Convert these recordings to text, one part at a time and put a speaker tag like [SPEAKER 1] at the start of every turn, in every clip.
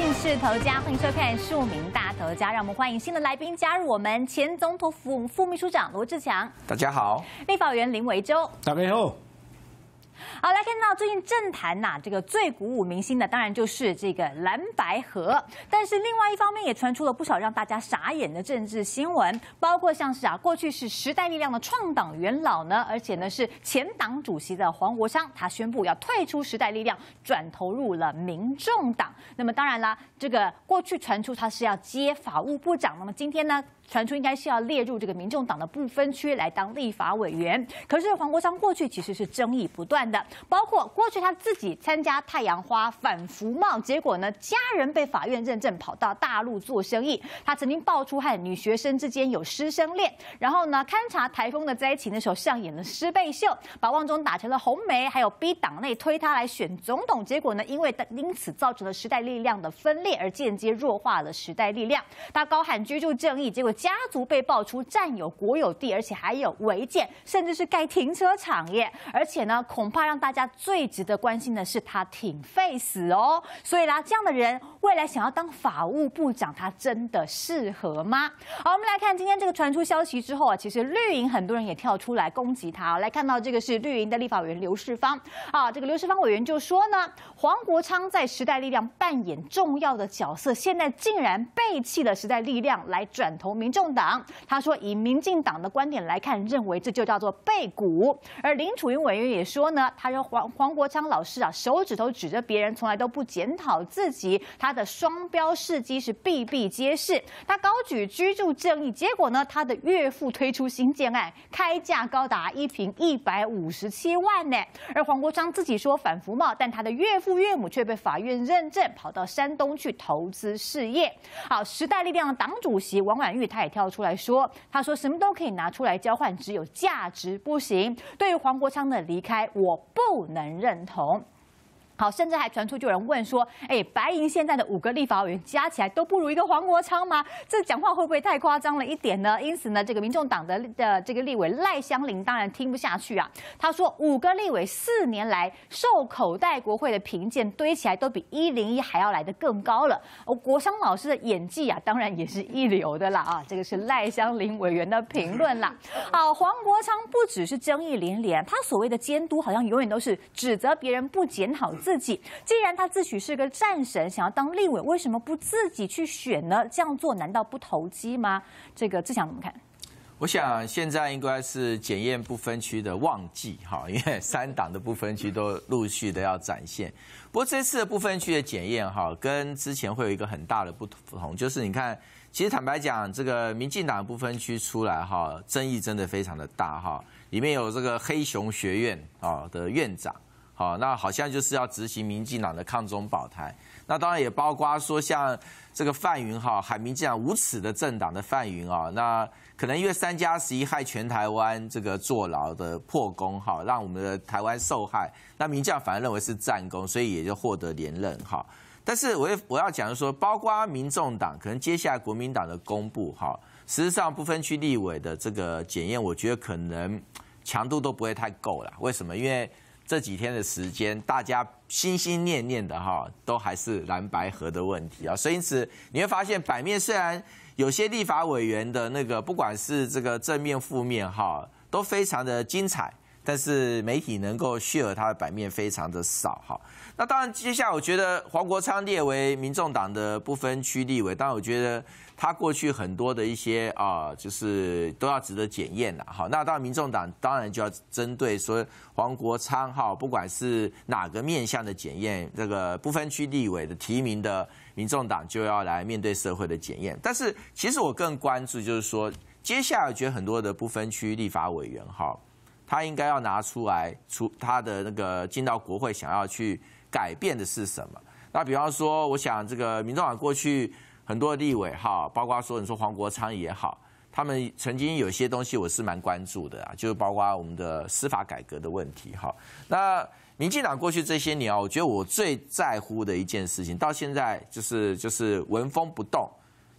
[SPEAKER 1] 进是头家，欢迎收看《庶民大头家》，让我们欢迎新的来宾加入我们，前总统府副秘书长罗志强，
[SPEAKER 2] 大家好；
[SPEAKER 1] 立法员林维洲，
[SPEAKER 3] 大家好。
[SPEAKER 1] 好，来看到最近政坛呐，这个最鼓舞民心的，当然就是这个蓝白河。但是另外一方面，也传出了不少让大家傻眼的政治新闻，包括像是啊，过去是时代力量的创党元老呢，而且呢是前党主席的黄国昌，他宣布要退出时代力量，转投入了民众党。那么当然啦，这个过去传出他是要接法务部长，那么今天呢？传出应该是要列入这个民众党的不分区来当立法委员，可是黄国昌过去其实是争议不断的，包括过去他自己参加太阳花反服贸，结果呢家人被法院认证跑到大陆做生意，他曾经爆出和女学生之间有师生恋，然后呢勘察台风的灾情的时候上演了师背秀，把旺中打成了红梅，还有逼党内推他来选总统，结果呢因为因此造成了时代力量的分裂，而间接弱化了时代力量，他高喊居住正义，结果。家族被爆出占有国有地，而且还有违建，甚至是盖停车场耶！而且呢，恐怕让大家最值得关心的是他挺费死哦。所以啦，这样的人未来想要当法务部长，他真的适合吗？好，我们来看今天这个传出消息之后啊，其实绿营很多人也跳出来攻击他。来看到这个是绿营的立法委员刘世芳啊，这个刘世芳委员就说呢，黄国昌在时代力量扮演重要的角色，现在竟然背弃了时代力量来转投民。众党，他说以民进党的观点来看，认为这就叫做背股。而林楚云委员也说呢，他说黄黄国昌老师啊，手指头指着别人，从来都不检讨自己，他的双标事迹是比比皆是。他高举居住正义，结果呢，他的岳父推出新建案，开价高达一平一百五十七万呢。而黄国昌自己说反服贸，但他的岳父岳母却被法院认证，跑到山东去投资事业。好，时代力量的党主席王婉玉他。也跳出来说，他说什么都可以拿出来交换，只有价值不行。对于黄国昌的离开，我不能认同。好，甚至还传出就有人问说：“哎，白银现在的五个立法委员加起来都不如一个黄国昌吗？这讲话会不会太夸张了一点呢？”因此呢，这个民众党的的这个立委赖香林当然听不下去啊。他说：“五个立委四年来受口袋国会的评鉴堆起来，都比一零一还要来的更高了。哦，国昌老师的演技啊，当然也是一流的啦啊。”这个是赖香林委员的评论啦。好，黄国昌不只是争议连连，他所谓的监督好像永远都是指责别人不检讨自。自己既然他自诩是个战神，想要当立委，为什么不自己去选呢？这样做难道不投机吗？这个志祥怎么看？
[SPEAKER 2] 我想现在应该是检验不分区的旺季哈，因为 三党的不分区都陆续的要展现。不过这次的不分区的检验哈，跟之前会有一个很大的不同，就是你看，其实坦白讲，这个民进党不分区出来哈，争议真的非常的大哈，里面有这个黑熊学院啊的院长。好，那好像就是要执行民进党的抗中保台，那当然也包括说像这个范云哈海民进党无耻的政党的范云啊，那可能因为三加十一害全台湾这个坐牢的破功哈，让我们的台湾受害，那民进党反而认为是战功，所以也就获得连任哈。但是我也我要讲的说，包括民众党可能接下来国民党的公布哈，事实上不分区立委的这个检验，我觉得可能强度都不会太够了。为什么？因为这几天的时间，大家心心念念的哈，都还是蓝白河的问题啊。所以因此你会发现，版面虽然有些立法委员的那个，不管是这个正面负面哈，都非常的精彩，但是媒体能够 share 它的版面非常的少哈。那当然，接下来我觉得黄国昌列为民众党的不分区立委，当然我觉得。他过去很多的一些啊，就是都要值得检验的。好，那到，民众党当然就要针对说黄国昌哈，不管是哪个面向的检验，这个不分区立委的提名的民众党就要来面对社会的检验。但是，其实我更关注就是说，接下来觉得很多的不分区立法委员哈，他应该要拿出来出他的那个进到国会想要去改变的是什么？那比方说，我想这个民众党过去。很多立委哈，包括说你说黄国昌也好，他们曾经有些东西我是蛮关注的啊，就是包括我们的司法改革的问题哈。那民进党过去这些年啊，我觉得我最在乎的一件事情，到现在就是就是纹风不动，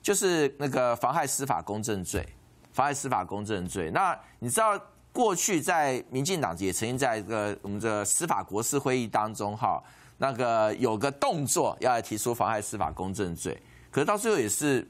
[SPEAKER 2] 就是那个妨害司法公正罪，妨害司法公正罪。那你知道过去在民进党也曾经在这个我们的司法国事会议当中哈。那个有个动作要提出妨害司法公正罪，可是到最后也是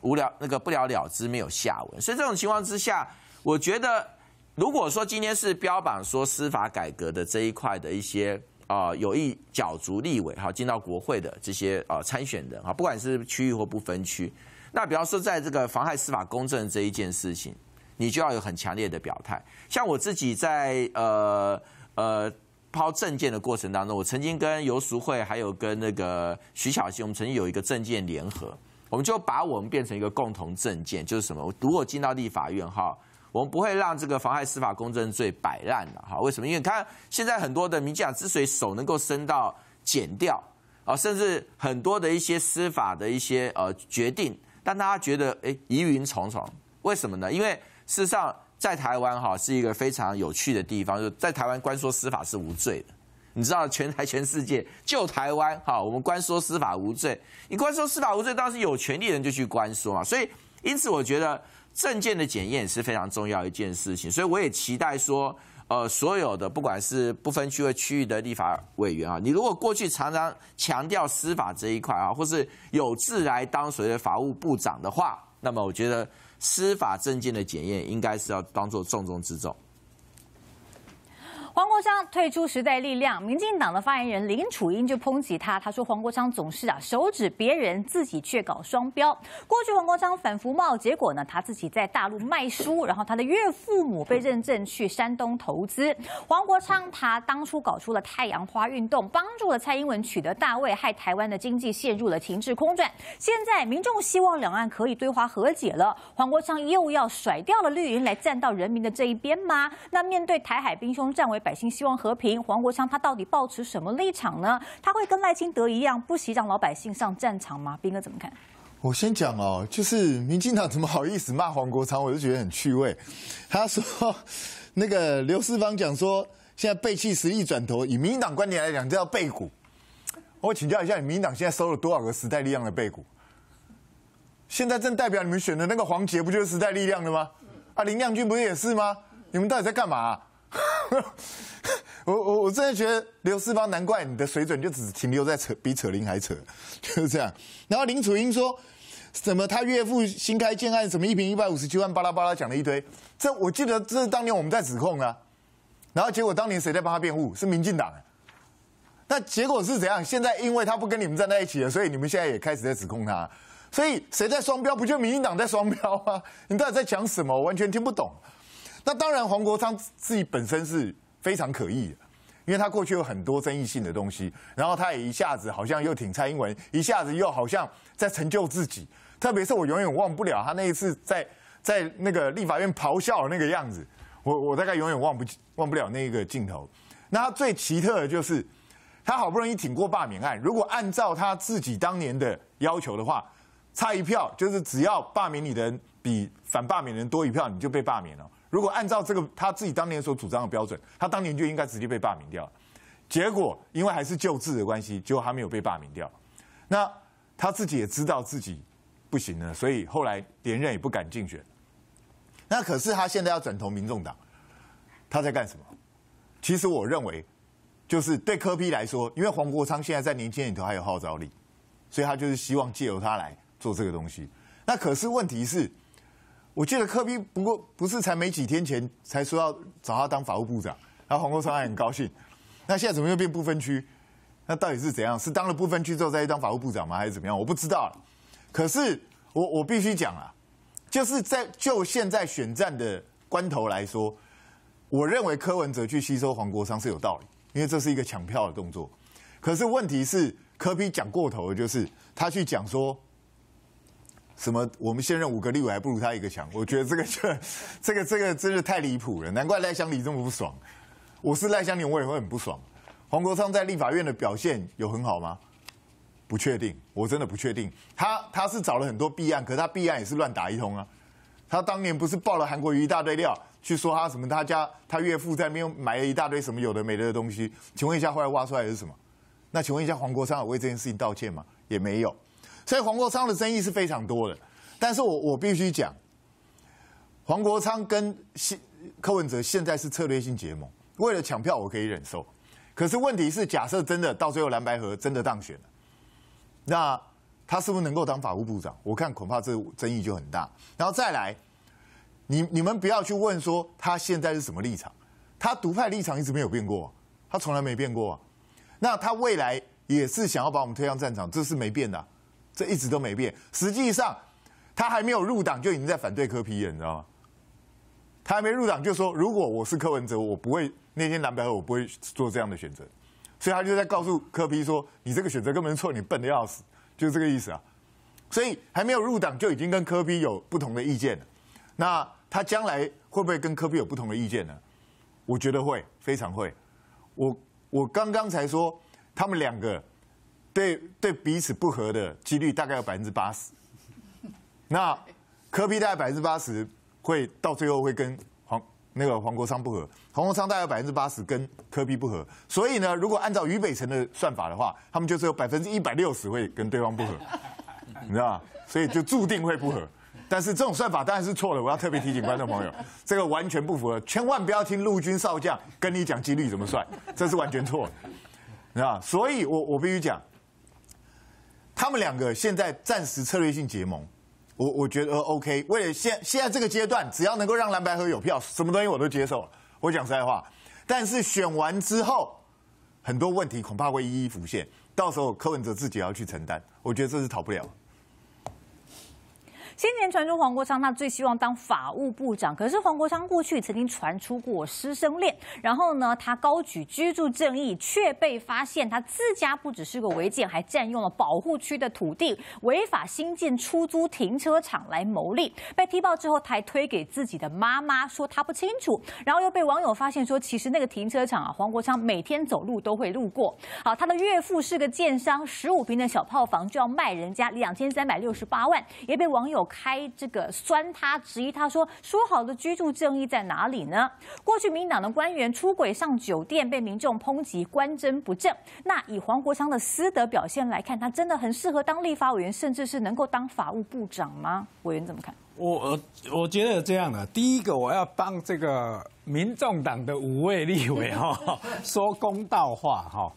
[SPEAKER 2] 无聊那个不了了之，没有下文。所以这种情况之下，我觉得如果说今天是标榜说司法改革的这一块的一些啊有意角逐立委哈进到国会的这些啊参选人啊，不管是区域或不分区，那比方说在这个妨害司法公正这一件事情，你就要有很强烈的表态。像我自己在呃呃。抛证件的过程当中，我曾经跟游淑慧还有跟那个徐小新，我们曾经有一个证件联合，我们就把我们变成一个共同证件，就是什么？如果进到立法院哈，我们不会让这个妨害司法公正罪摆烂的哈。为什么？因为看现在很多的民进党之所以手能够伸到剪掉啊，甚至很多的一些司法的一些呃决定，但大家觉得哎疑云重重，为什么呢？因为事实上。在台湾哈是一个非常有趣的地方，就在台湾官说司法是无罪。的，你知道全台全世界就台湾哈，我们官说司法无罪，你官说司法无罪，当然是有权利人就去官说嘛，所以因此我觉得证件的检验是非常重要一件事情，所以我也期待说，呃，所有的不管是不分区或区域的立法委员啊，你如果过去常常强调司法这一块啊，或是有志来当所谓的法务部长的话，那么我觉得。司法证件的检验，应该是要当做重中之重。
[SPEAKER 1] 黄国昌退出时代力量，民进党的发言人林楚英就抨击他，他说黄国昌总是啊手指别人，自己却搞双标。过去黄国昌反服贸，结果呢他自己在大陆卖书，然后他的岳父母被认证去山东投资。黄国昌他当初搞出了太阳花运动，帮助了蔡英文取得大位，害台湾的经济陷入了停滞空转。现在民众希望两岸可以对话和解了，黄国昌又要甩掉了绿营来站到人民的这一边吗？那面对台海兵凶战为百姓希望和平，黄国昌他到底抱持什么立场呢？他会跟赖清德一样不惜让老百姓上战场吗？斌哥怎么看？
[SPEAKER 3] 我先讲哦，就是民进党怎么好意思骂黄国昌，我就觉得很趣味。他说那个刘世芳讲说，现在背弃实力转头，以民进党观点来讲，这叫背股。我请教一下，你民进党现在收了多少个时代力量的背股？现在正代表你们选的那个黄杰，不就是时代力量的吗？啊，林亮君不是也是吗？你们到底在干嘛？我我我真的觉得刘世芳难怪你的水准就只停留在扯比扯铃还扯，就是这样。然后林楚英说什么他岳父新开建案什么一平一百五十七万巴拉巴拉讲了一堆，这我记得这是当年我们在指控啊。然后结果当年谁在帮他辩护？是民进党。那结果是怎样？现在因为他不跟你们站在一起了，所以你们现在也开始在指控他。所以谁在双标？不就民进党在双标吗？你到底在讲什么？我完全听不懂。那当然，黄国昌自己本身是非常可疑的，因为他过去有很多争议性的东西，然后他也一下子好像又挺蔡英文，一下子又好像在成就自己。特别是我永远忘不了他那一次在在那个立法院咆哮的那个样子，我我大概永远忘不忘不了那个镜头。那他最奇特的就是，他好不容易挺过罢免案，如果按照他自己当年的要求的话，差一票就是只要罢免你的人比反罢免人多一票，你就被罢免了。如果按照这个他自己当年所主张的标准，他当年就应该直接被罢免掉。结果因为还是旧制的关系，结果还没有被罢免掉。那他自己也知道自己不行了，所以后来连任也不敢竞选。那可是他现在要转投民众党，他在干什么？其实我认为，就是对柯批来说，因为黄国昌现在在年轻人里头还有号召力，所以他就是希望借由他来做这个东西。那可是问题是。我记得柯比不过不是才没几天前才说要找他当法务部长，然后黄国昌还很高兴。那现在怎么又变不分区？那到底是怎样？是当了不分区之后再去当法务部长吗？还是怎么样？我不知道。可是我我必须讲啊，就是在就现在选战的关头来说，我认为柯文哲去吸收黄国昌是有道理，因为这是一个抢票的动作。可是问题是柯比讲过头了，就是他去讲说。什么？我们现任五个立委还不如他一个强？我觉得这个就，这个这个真是太离谱了。难怪赖香里这么不爽。我是赖香林，我也会很不爽。黄国昌在立法院的表现有很好吗？不确定，我真的不确定。他他是找了很多弊案，可他弊案也是乱打一通啊。他当年不是爆了韩国瑜一大堆料，去说他什么他家他岳父在那边买了一大堆什么有的没的的东西。请问一下，后来挖出来的是什么？那请问一下，黄国昌有为这件事情道歉吗？也没有。所以黄国昌的争议是非常多的，但是我我必须讲，黄国昌跟现柯文哲现在是策略性结盟，为了抢票我可以忍受，可是问题是，假设真的到最后蓝白河真的当选了，那他是不是能够当法务部长？我看恐怕这争议就很大。然后再来，你你们不要去问说他现在是什么立场，他独派立场一直没有变过，他从来没变过。那他未来也是想要把我们推向战场，这是没变的，这一直都没变。实际上，他还没有入党就已经在反对柯批了，你知道吗？他还没入党就说，如果我是柯文哲，我不会那天蓝白河我不会做这样的选择。所以他就在告诉柯批说，你这个选择根本错，你笨的要死。就是这个意思啊，所以还没有入党就已经跟科比有不同的意见了。那他将来会不会跟科比有不同的意见呢？我觉得会，非常会。我我刚刚才说，他们两个对对彼此不合的几率大概有百分之八十。那科比大概百分之八十会到最后会跟黄。那个黄国昌不合，黄国昌大概有百分之八十跟科比不合，所以呢，如果按照俞北辰的算法的话，他们就是有百分之一百六十会跟对方不合，你知道吗？所以就注定会不合。但是这种算法当然是错的，我要特别提醒观众朋友，这个完全不符合，千万不要听陆军少将跟你讲几率怎么算，这是完全错的，你知道所以我我必须讲，他们两个现在暂时策略性结盟。我我觉得 OK，为了现现在这个阶段，只要能够让蓝白河有票，什么东西我都接受。我讲实在话，但是选完之后，很多问题恐怕会一一浮现，到时候柯文哲自己要去承担，我觉得这是逃不了。
[SPEAKER 1] 先前传出黄国昌他最希望当法务部长，可是黄国昌过去曾经传出过师生恋，然后呢，他高举居住正义，却被发现他自家不只是个违建，还占用了保护区的土地，违法新建出租停车场来牟利。被踢爆之后，他还推给自己的妈妈说他不清楚，然后又被网友发现说，其实那个停车场啊，黄国昌每天走路都会路过。好，他的岳父是个建商，十五平的小炮房就要卖人家两千三百六十八万，也被网友。开这个酸他质疑他说说好的居住正义在哪里呢？过去民党的官员出轨上酒店被民众抨击官真不正，那以黄国昌的私德表现来看，他真的很适合当立法委员，甚至是能够当法务部长吗？委员怎么看？
[SPEAKER 4] 我我觉得这样的，第一个我要帮这个民众党的五位立委哈 说公道话哈。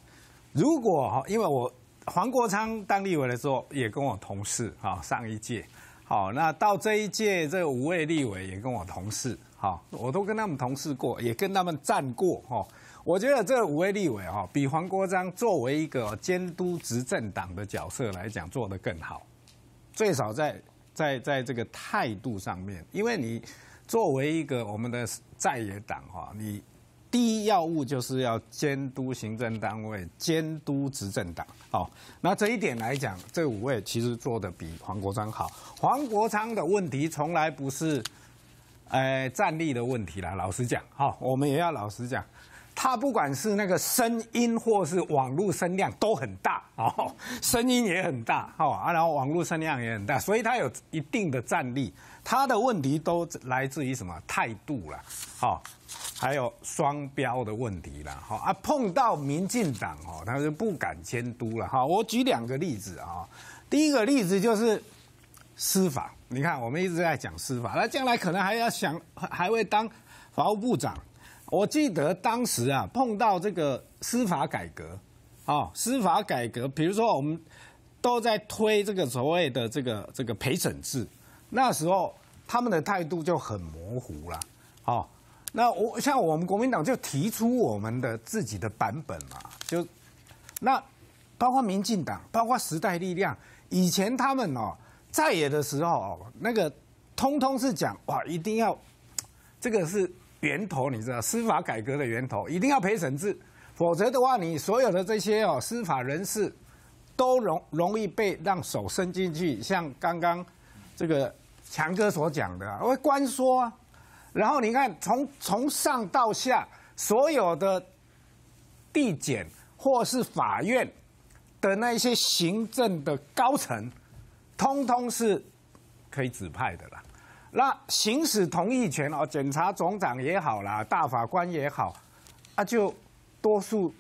[SPEAKER 4] 如果哈，因为我黄国昌当立委的时候也跟我同事哈上一届。好，那到这一届，这五位立委也跟我同事，好，我都跟他们同事过，也跟他们站过，哈。我觉得这五位立委，哈，比黄国章作为一个监督执政党的角色来讲，做得更好，最少在在在这个态度上面，因为你作为一个我们的在野党，哈，你。第一要务就是要监督行政单位，监督执政党。好，那这一点来讲，这五位其实做的比黄国昌好。黄国昌的问题从来不是，呃，战力的问题啦。老实讲，好，我们也要老实讲，他不管是那个声音或是网络声量都很大，哦，声音也很大，好啊，然后网络声量也很大，所以他有一定的战力。他的问题都来自于什么态度了？好。还有双标的问题啦，哈啊，碰到民进党哦，他就不敢监督了，哈。我举两个例子啊，第一个例子就是司法，你看我们一直在讲司法，那将来可能还要想还会当法务部长。我记得当时啊，碰到这个司法改革，啊，司法改革，比如说我们都在推这个所谓的这个这个陪审制，那时候他们的态度就很模糊了，好。那我像我们国民党就提出我们的自己的版本嘛，就那包括民进党，包括时代力量，以前他们哦在野的时候哦，那个通通是讲哇，一定要这个是源头，你知道司法改革的源头，一定要陪审制，否则的话，你所有的这些哦司法人士都容容易被让手伸进去，像刚刚这个强哥所讲的，会关说啊。然后你看，从从上到下，所有的地检或是法院的那些行政的高层，通通是可以指派的啦。那行使同意权哦，检察总长也好啦，大法官也好，啊，就多数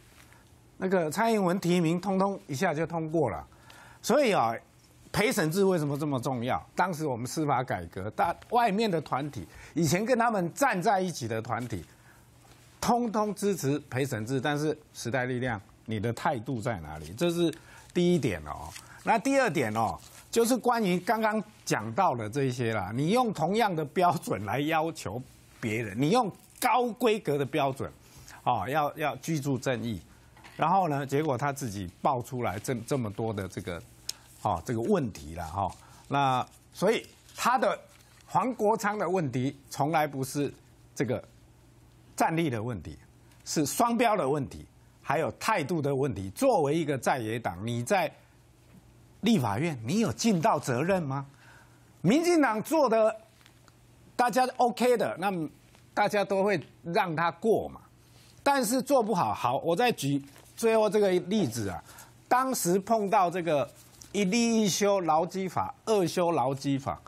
[SPEAKER 4] 那个蔡英文提名，通通一下就通过了。所以啊。陪审制为什么这么重要？当时我们司法改革，大外面的团体，以前跟他们站在一起的团体，通通支持陪审制，但是时代力量，你的态度在哪里？这是第一点哦。那第二点哦，就是关于刚刚讲到的这些啦，你用同样的标准来要求别人，你用高规格的标准，哦，要要居住正义，然后呢，结果他自己爆出来这这么多的这个，哦，这个问题了哈。那所以他的黄国昌的问题从来不是这个。战力的问题是双标的问题，还有态度的问题。作为一个在野党，你在立法院，你有尽到责任吗？民进党做的大家 OK 的，那大家都会让他过嘛。但是做不好，好，我再举最后这个例子啊。当时碰到这个一例一修劳基法，二修劳基法。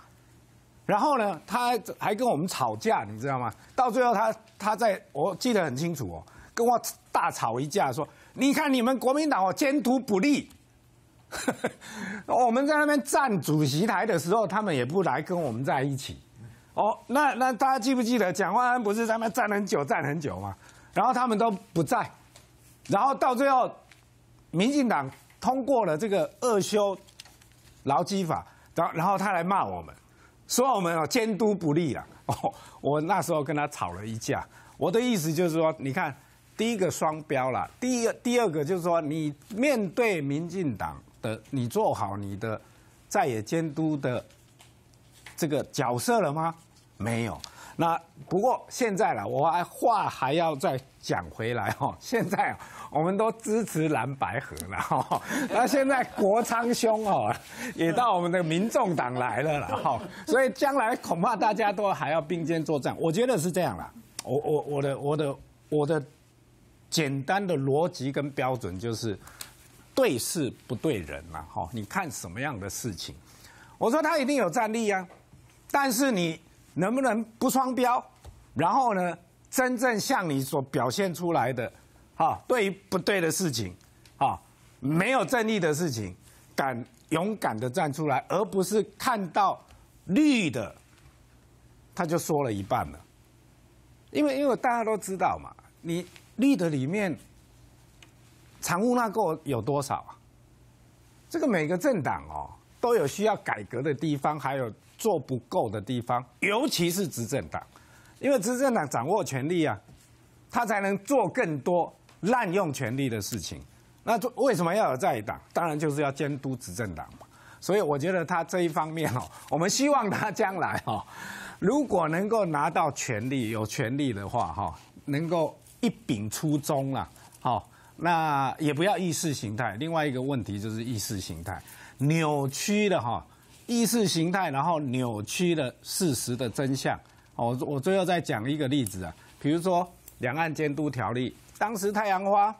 [SPEAKER 4] 然后呢，他还跟我们吵架，你知道吗？到最后，他他在我记得很清楚哦，跟我大吵一架，说：“你看你们国民党哦，监督不力。我们在那边站主席台的时候，他们也不来跟我们在一起。哦，那那大家记不记得蒋万安不是在那站很久，站很久吗？然后他们都不在，然后到最后，民进党通过了这个二修劳基法，然后然后他来骂我们。”说我们哦监督不力了哦，我那时候跟他吵了一架。我的意思就是说，你看，第一个双标了，第一第二个就是说，你面对民进党的，你做好你的在野监督的这个角色了吗？没有。那不过现在了，我还话还要再讲回来哈。现在我们都支持蓝白河了哈。那现在国昌兄哦，也到我们的民众党来了了哈。所以将来恐怕大家都还要并肩作战。我觉得是这样啦。我我我的我的我的简单的逻辑跟标准就是对事不对人嘛哈。你看什么样的事情？我说他一定有战力啊，但是你。能不能不双标？然后呢，真正像你所表现出来的，啊，对于不对的事情，啊，没有正义的事情，敢勇敢的站出来，而不是看到绿的，他就说了一半了。因为因为大家都知道嘛，你绿的里面，常务纳垢有多少啊？这个每个政党哦，都有需要改革的地方，还有。做不够的地方，尤其是执政党，因为执政党掌握权力啊，他才能做更多滥用权力的事情。那为什么要有在党？当然就是要监督执政党嘛。所以我觉得他这一方面哦，我们希望他将来哦，如果能够拿到权力，有权力的话哈，能够一秉初衷了，好，那也不要意识形态。另外一个问题就是意识形态扭曲的哈。意识形态，然后扭曲了事实的真相。我我最后再讲一个例子啊，比如说两岸监督条例，当时太阳花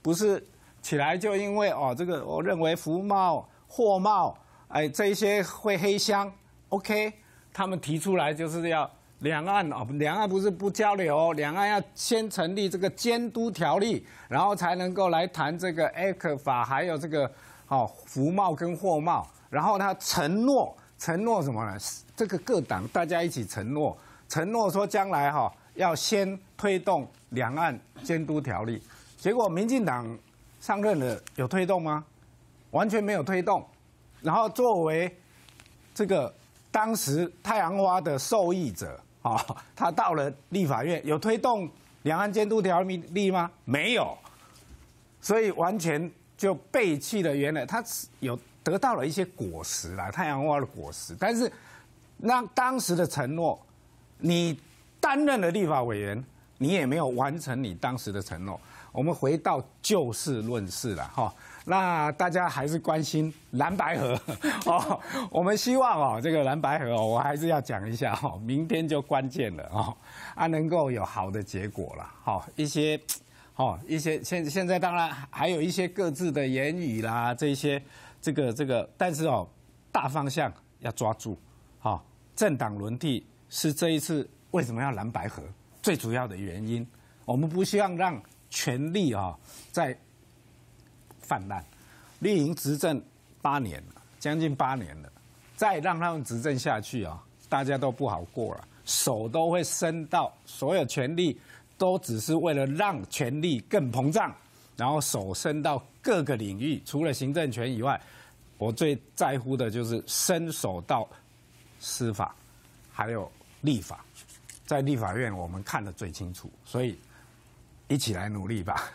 [SPEAKER 4] 不是起来就因为哦这个，我认为服贸、货贸，哎这些会黑箱，OK，他们提出来就是要两岸哦，两岸不是不交流，两岸要先成立这个监督条例，然后才能够来谈这个 A 克法，还有这个哦服贸跟货贸。然后他承诺，承诺什么呢？这个各党大家一起承诺，承诺说将来哈要先推动两岸监督条例。结果民进党上任了，有推动吗？完全没有推动。然后作为这个当时太阳花的受益者啊，他到了立法院，有推动两岸监督条例吗？没有。所以完全就背弃了原来他有。得到了一些果实啦，太阳花的果实。但是，那当时的承诺，你担任了立法委员，你也没有完成你当时的承诺。我们回到就事论事了哈。那大家还是关心蓝白河 哦。我们希望哦，这个蓝白河哦，我还是要讲一下哈。明天就关键了哦，啊，能够有好的结果了。好，一些，哦，一些现现在当然还有一些各自的言语啦，这些。这个这个，但是哦，大方向要抓住，哈，政党轮替是这一次为什么要蓝白合最主要的原因。我们不希望让权力啊在泛滥。绿营执政八年了，将近八年了，再让他们执政下去啊，大家都不好过了，手都会伸到所有权力都只是为了让权力更膨胀，然后手伸到各个领域，除了行政权以外，我最在乎的就是伸手到司法，还有立法，在立法院我们看得最清楚，所以一起来努力吧。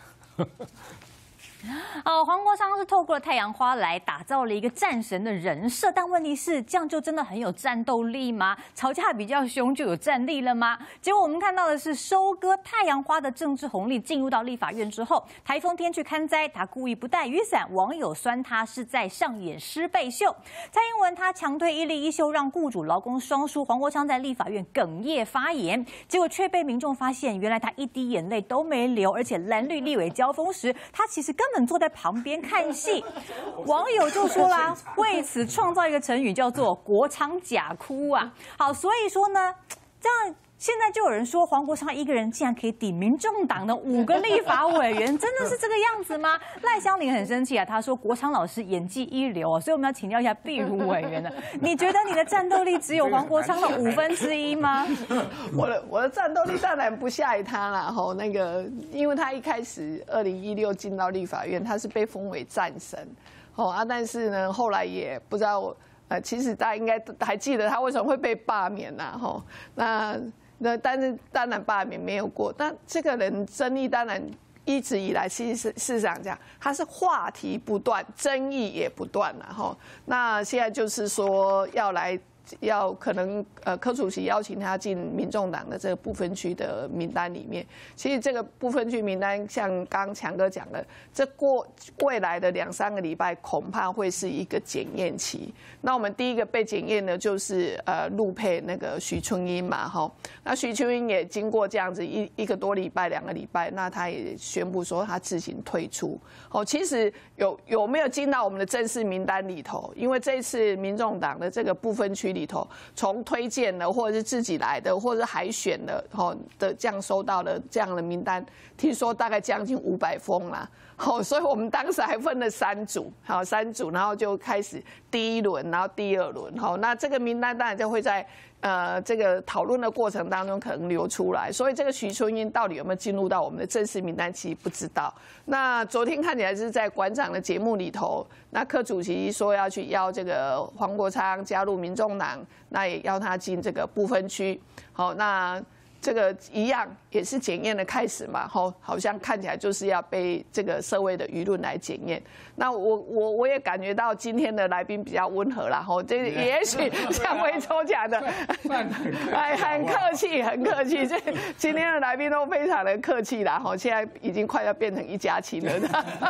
[SPEAKER 1] 哦，黄国昌是透过了太阳花来打造了一个战神的人设，但问题是，这样就真的很有战斗力吗？吵架比较凶就有战力了吗？结果我们看到的是，收割太阳花的政治红利进入到立法院之后，台风天去看灾，他故意不带雨伞，网友酸他是在上演狮背秀。蔡英文他强推一例一休，让雇主劳工双输。黄国昌在立法院哽咽发言，结果却被民众发现，原来他一滴眼泪都没流，而且蓝绿立委交锋时，他其实根本坐在旁边看戏。网友就说啦，为此创造一个成语叫做“国昌假哭”啊。好，所以说呢，这样。现在就有人说黄国昌一个人竟然可以抵民众党的五个立法委员，真的是这个样子吗？赖香林很生气啊，他说国昌老师演技一流啊，所以我们要请教一下碧如委员呢。你觉得你的战斗力只有黄国昌的五分之一吗？
[SPEAKER 5] 我的我的战斗力当然不下于他了吼，那个因为他一开始二零一六进到立法院，他是被封为战神，哦啊，但是呢后来也不知道，呃，其实大家应该还记得他为什么会被罢免呐，吼，那。那但是当然罢免没有过，但这个人争议当然一直以来其实是事实上讲，他是话题不断，争议也不断了哈。那现在就是说要来。要可能呃，柯主席邀请他进民众党的这个部分区的名单里面。其实这个部分区名单，像刚强哥讲的，这过未来的两三个礼拜，恐怕会是一个检验期。那我们第一个被检验的，就是呃陆配那个徐春英嘛，哈。那徐春英也经过这样子一一个多礼拜、两个礼拜，那他也宣布说他自行退出。哦，其实有有没有进到我们的正式名单里头？因为这一次民众党的这个部分区里。里头从推荐的，或者是自己来的，或者是海选的，吼的这样收到的这样的名单，听说大概将近五百封啦，好，所以我们当时还分了三组，好三组，然后就开始第一轮，然后第二轮，好，那这个名单当然就会在。呃，这个讨论的过程当中可能流出来，所以这个徐春英到底有没有进入到我们的正式名单，其实不知道。那昨天看起来是在馆长的节目里头，那柯主席说要去邀这个黄国昌加入民众党，那也邀他进这个不分区。好，那。这个一样也是检验的开始嘛，吼，好像看起来就是要被这个社会的舆论来检验。那我我我也感觉到今天的来宾比较温和啦，吼，这也许像微抽奖的，哎，很客气，很客气。这今天的来宾都非常的客气啦，吼，现在已经快要变成一家亲了。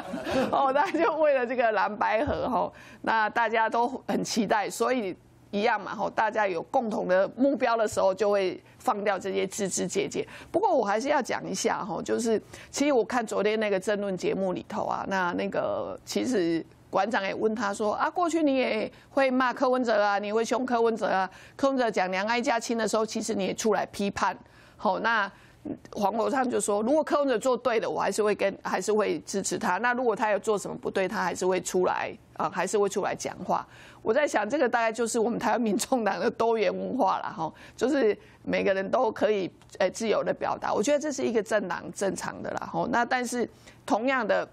[SPEAKER 5] 哦，那就为了这个蓝白河，吼，那大家都很期待，所以。一样嘛，吼，大家有共同的目标的时候，就会放掉这些枝枝节节。不过我还是要讲一下，吼，就是其实我看昨天那个争论节目里头啊，那那个其实馆长也问他说啊，过去你也会骂柯文哲啊，你会凶柯文哲啊，柯文哲讲两岸一家亲的时候，其实你也出来批判，吼，那黄国昌就说，如果柯文哲做对的，我还是会跟，还是会支持他。那如果他有做什么不对，他还是会出来啊，还是会出来讲话。我在想，这个大概就是我们台湾民众党的多元文化了哈，就是每个人都可以呃自由的表达。我觉得这是一个政党正常的啦哈。那但是同样的，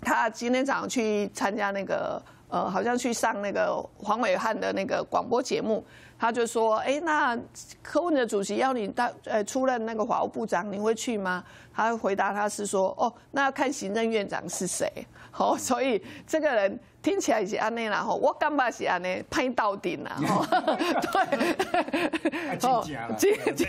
[SPEAKER 5] 他今天早上去参加那个呃，好像去上那个黄伟汉的那个广播节目，他就说：哎，那科文的主席要你当呃出任那个法务部长，你会去吗？他回答他是说：哦，那要看行政院长是谁。好，所以这个人。听起来是安尼啦吼，我感觉是安尼拍到顶啦 吼，对，
[SPEAKER 4] 哦，
[SPEAKER 5] 今今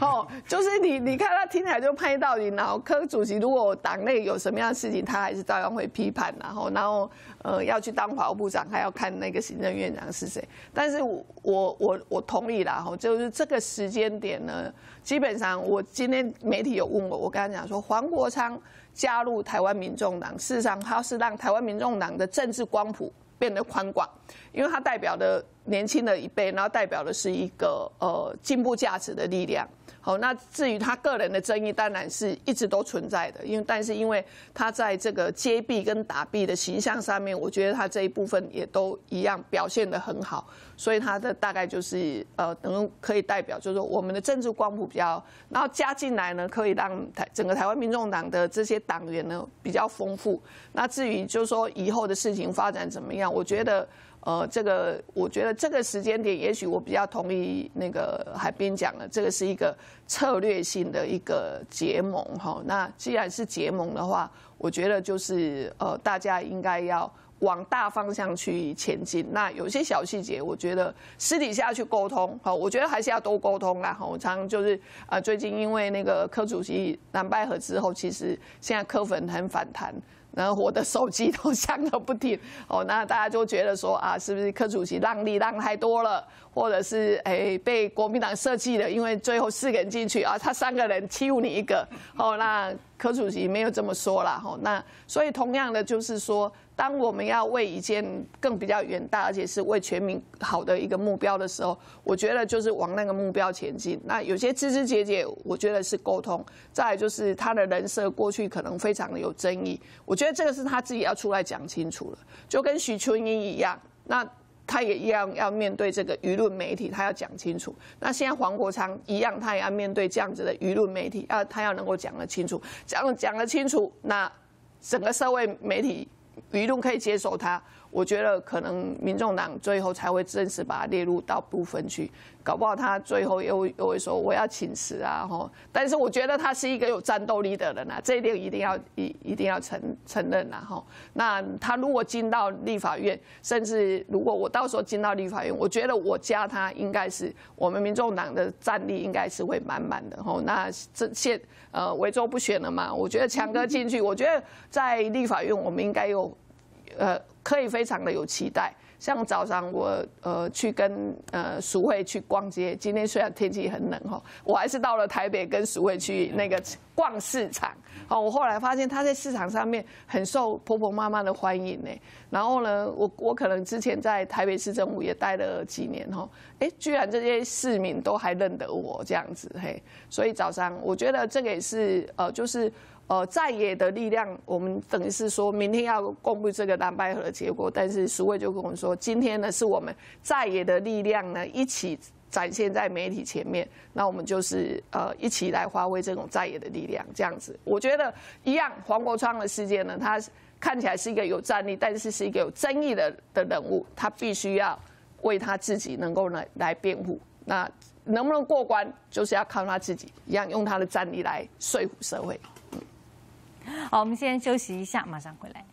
[SPEAKER 5] 哦，就是你你看他听起来就拍到顶，然后柯主席如果党内有什么样的事情，他还是照样会批判，然后然后呃要去当法务部长，还要看那个行政院长是谁。但是我我我我同意啦吼，就是这个时间点呢，基本上我今天媒体有问我，我跟他讲说黄国昌。加入台湾民众党，事实上他是让台湾民众党的政治光谱变得宽广，因为他代表的年轻的一辈，然后代表的是一个呃进步价值的力量。好，那至于他个人的争议，当然是一直都存在的。因为，但是因为他在这个接臂跟打臂的形象上面，我觉得他这一部分也都一样表现得很好，所以他的大概就是呃，能可以代表，就是说我们的政治光谱比较，然后加进来呢，可以让台整个台湾民众党的这些党员呢比较丰富。那至于就是说以后的事情发展怎么样，我觉得。呃，这个我觉得这个时间点，也许我比较同意那个海滨讲的，这个是一个策略性的一个结盟哈。那既然是结盟的话，我觉得就是呃，大家应该要往大方向去前进。那有些小细节，我觉得私底下去沟通好，我觉得还是要多沟通啦。我常就是啊，最近因为那个柯主席南拜合之后，其实现在柯粉很反弹。然后我的手机都响个不停，哦，那大家就觉得说啊，是不是柯主席让利让太多了，或者是哎被国民党设计的？因为最后四个人进去啊，他三个人欺负你一个，哦，那柯主席没有这么说啦，哦，那所以同样的就是说。当我们要为一件更比较远大，而且是为全民好的一个目标的时候，我觉得就是往那个目标前进。那有些枝枝节节，我觉得是沟通。再就是他的人设过去可能非常的有争议，我觉得这个是他自己要出来讲清楚了。就跟许春英一样，那他也一样要面对这个舆论媒体，他要讲清楚。那现在黄国昌一样，他也要面对这样子的舆论媒体，要他要能够讲得清楚，讲讲得清楚，那整个社会媒体。舆论可以接受他，我觉得可能民众党最后才会正式把它列入到部分去，搞不好他最后又又会说我要请辞啊，吼！但是我觉得他是一个有战斗力的人啊，这一点一定要一一定要承承认呐，吼！那他如果进到立法院，甚至如果我到时候进到立法院，我觉得我加他应该是我们民众党的战力应该是会满满的，吼！那这现呃维州不选了嘛？我觉得强哥进去，我觉得在立法院我们应该有。呃，可以非常的有期待。像早上我呃去跟呃鼠会去逛街，今天虽然天气很冷哈，我还是到了台北跟鼠会去那个逛市场。哦，我后来发现她在市场上面很受婆婆妈妈的欢迎呢。然后呢，我我可能之前在台北市政府也待了几年哈，哎，居然这些市民都还认得我这样子嘿。所以早上我觉得这个也是呃就是。呃，在野的力量，我们等于是说明天要公布这个蓝白合的结果，但是苏卫就跟我们说，今天呢是我们在野的力量呢一起展现在媒体前面，那我们就是呃一起来发挥这种在野的力量，这样子，我觉得一样。黄国昌的事件呢，他看起来是一个有战力，但是是一个有争议的的人物，他必须要为他自己能够呢来辩护，那能不能过关，就是要靠他自己，一样用他的战力来说服社会。
[SPEAKER 1] 好，我们先休息一下，马上回来。